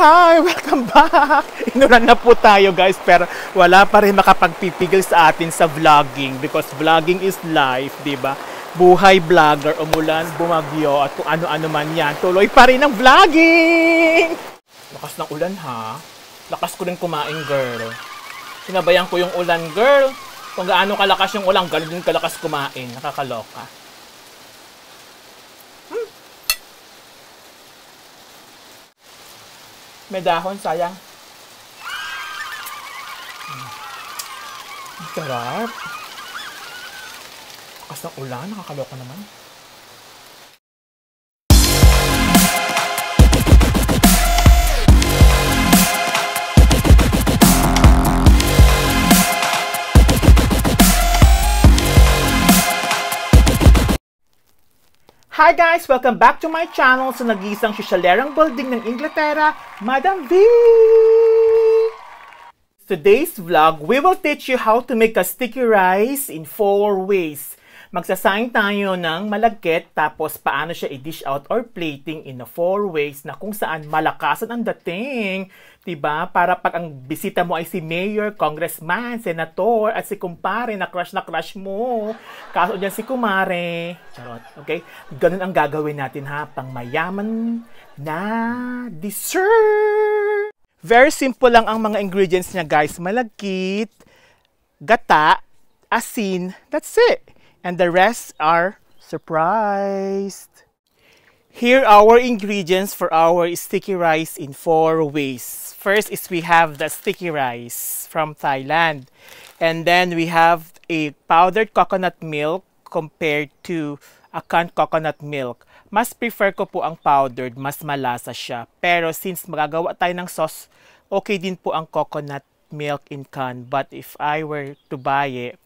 Hi! Welcome back! Inuran na po tayo guys pero wala pa rin makapagpipigil sa atin sa vlogging because vlogging is life, di ba? Buhay vlogger, umulan, bumagyo at kung ano-ano man yan. Tuloy pa rin ang vlogging! Lakas ng ulan ha? Lakas ko rin kumain girl. Sinabayan ko yung ulan girl. Kung gaano kalakas yung ulan, gano'n din kalakas kumain. Nakakaloka. May dahon, sayang. Ang Sarap. Lakas ng ulan, nakakaloka naman. Hi guys! Welcome back to my channel sa nag-iisang sosyalerang building ng Inglaterra, Madam V! Today's vlog, we will teach you how to make a sticky rice in four ways. Magsasaing tayo ng malagkit tapos paano siya i-dish out or plating in a four ways na kung saan malakasan ang dating. 'di ba? Para pag ang bisita mo ay si mayor, congressman, senator at si kumpare na crush na crush mo. Kaso diyan si kumare. Charot. Okay? Ganun ang gagawin natin ha, pang mayaman na dessert. Very simple lang ang mga ingredients niya, guys. Malagkit, gata, asin, that's it. And the rest are surprised. Here are our ingredients for our sticky rice in four ways. First is we have the sticky rice from Thailand. And then we have a powdered coconut milk compared to a canned coconut milk. Mas prefer ko po ang powdered, mas malasa siya. Pero since magagawa tayo ng sauce, okay din po ang coconut milk in can. But if I were to buy it,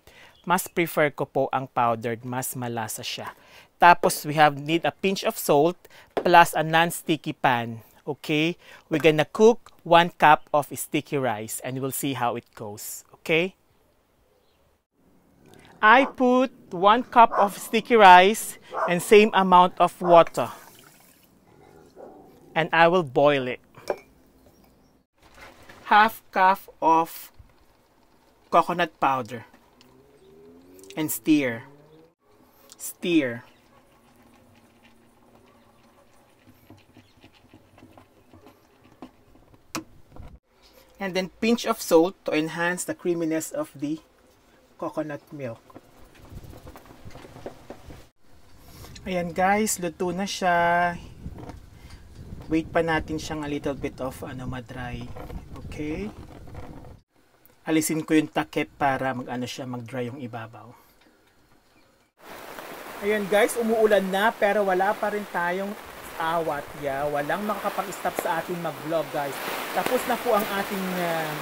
mas prefer ko po ang powdered, mas malasa siya. Tapos we have need a pinch of salt plus a non-sticky pan. Okay? We're gonna cook 1 cup of sticky rice and we'll see how it goes. Okay? I put 1 cup of sticky rice and same amount of water. And I will boil it. Half cup of coconut powder and stir. Stir. And then pinch of salt to enhance the creaminess of the coconut milk. Ayan guys, luto na siya. Wait pa natin siyang a little bit of ano madry. Okay? alisin ko yung takip para mag ano siya mag dry yung ibabaw. Ayan guys, umuulan na pero wala pa rin tayong awat ya. Walang makakapag-stop sa ating mag-vlog guys. Tapos na po ang ating uh,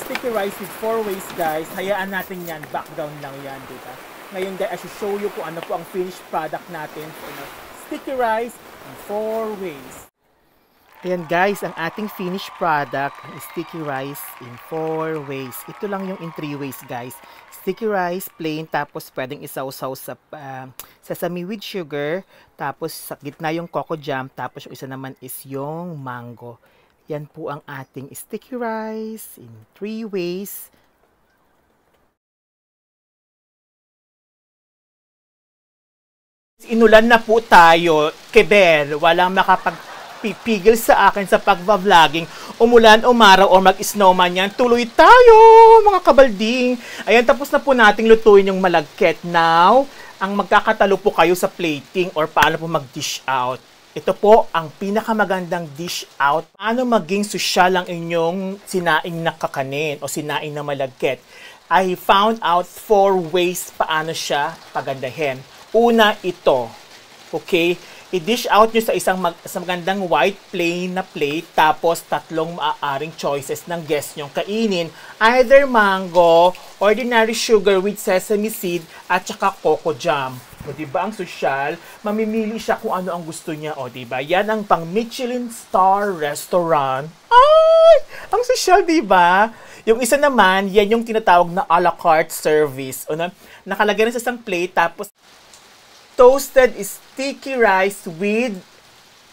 sticky rice with four ways guys. Hayaan natin yan, background lang yan, diba? Ngayon guys, I show you kung ano po ang finished product natin. So, you sticky rice in four ways. Ayan guys, ang ating finished product, sticky rice in 4 ways. Ito lang yung in 3 ways guys. Sticky rice, plain, tapos pwedeng isawsaw sa uh, sesame with sugar, tapos sa gitna yung coco jam, tapos yung isa naman is yung mango. Yan po ang ating sticky rice in 3 ways. Inulan na po tayo, Keber, walang makapag pipigil sa akin sa pagva-vlogging. Umulan, umaraw, or mag-snowman yan. Tuloy tayo, mga kabalding. Ayan, tapos na po nating lutuin yung malagkit. Now, ang magkakatalo po kayo sa plating or paano po mag-dish out. Ito po ang pinakamagandang dish out. Paano maging sosyal ang inyong sinaing na kakanin o sinaing na malagkit. I found out four ways paano siya pagandahin. Una, ito. Okay? I-dish out nyo sa isang mag, sa magandang white plain na plate tapos tatlong maaaring choices ng guest nyong kainin. Either mango, ordinary sugar with sesame seed, at saka coco jam. O, di ba ang social? Mamimili siya kung ano ang gusto niya. O, di ba? Yan ang pang Michelin star restaurant. Ay! Ang social, di ba? Yung isa naman, yan yung tinatawag na a la carte service. O, na, nakalagay na sa isang plate, tapos toasted sticky rice with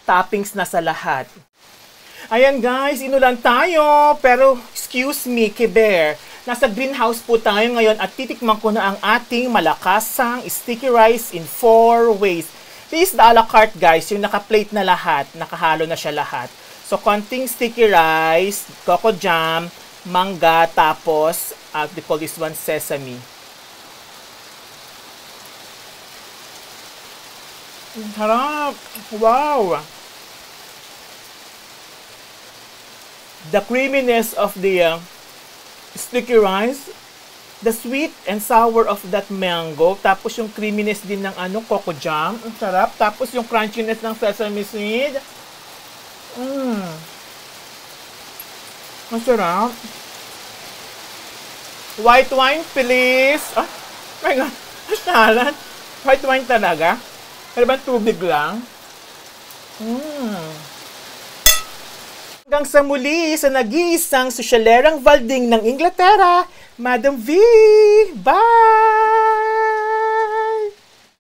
toppings na sa lahat. Ayan guys, inulan tayo. Pero excuse me, Keber. Nasa greenhouse po tayo ngayon at titikman ko na ang ating malakasang sticky rice in four ways. This is the a la carte guys, yung naka-plate na lahat, nakahalo na siya lahat. So, konting sticky rice, coco jam, mangga, tapos, uh, they call this one sesame. Harap! Wow! The creaminess of the uh, sticky rice, the sweet and sour of that mango, tapos yung creaminess din ng ano, coco jam, ang sarap. Tapos yung crunchiness ng sesame seed. Mmm. Ang sarap. White wine, please. Ah, my God. Masalan. White wine talaga. Pero ba tubig lang? Mmm. Hanggang sa muli sa nag-iisang sosyalerang Valding ng Inglaterra, Madam V! Bye!